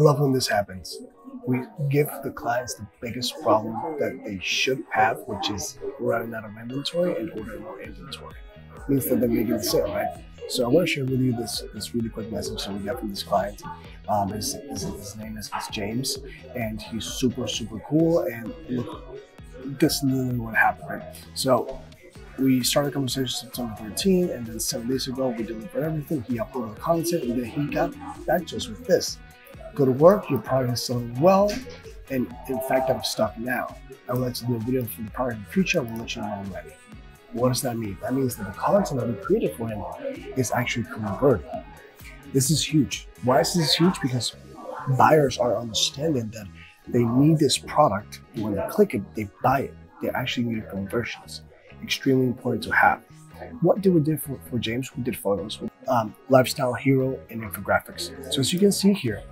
I love when this happens. We give the clients the biggest problem that they should have, which is running out of inventory and ordering more inventory. It means that they're making the sale, right? So I want to share with you this this really quick message that we got from this client. Um, his, his, his name is, is James, and he's super super cool. And look, this is literally what happened, right? So we started conversation September 13, and then seven days ago we delivered everything. He uploaded the content, and then he got back to us with this: "Go to work. Your product is selling well, and in fact, I'm stuck now. I would like to do a video for the product in the future. I will let you know I'm ready." What does that mean? That means that the content that we created for him is actually converting. This is huge. Why is this huge? Because buyers are understanding that they need this product. When they click it, they buy it. They actually need conversions. Extremely important to have. What did we do for, for James? We did photos with um, lifestyle hero and infographics. So as you can see here,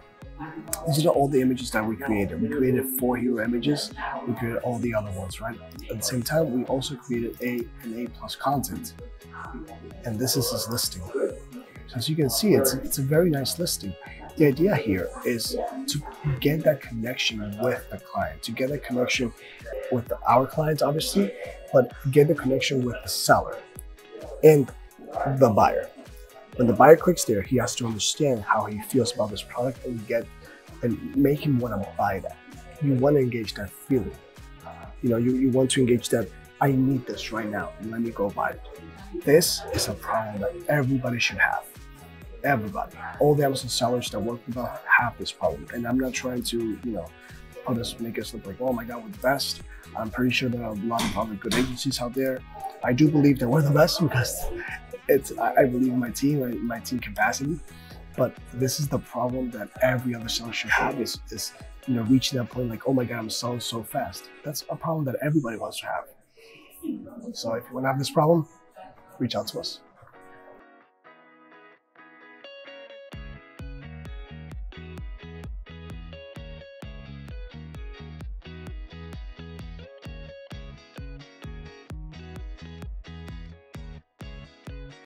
these are all the images that we created. We created four hero images. We created all the other ones, right? At the same time, we also created A and A plus content. And this is his listing. So as you can see, it's, it's a very nice listing. The idea here is to get that connection with the client, to get that connection with our clients, obviously, but get the connection with the seller and the buyer. When the buyer clicks there, he has to understand how he feels about this product and get and make him want to buy that. You want to engage that feeling. You know, you, you want to engage that, I need this right now. Let me go buy it. This is a problem that everybody should have. Everybody. All the Amazon sellers that work with us have this problem. And I'm not trying to, you know, put us make us look like, oh my God, we're the best. I'm pretty sure there are a lot of other good agencies out there. I do believe that we're the best because it's I, believe in my team, my, my team capacity. But this is the problem that every other seller should have is, is you know reaching that point like, oh my god, I'm selling so fast. That's a problem that everybody wants to have. So if you want to have this problem, reach out to us.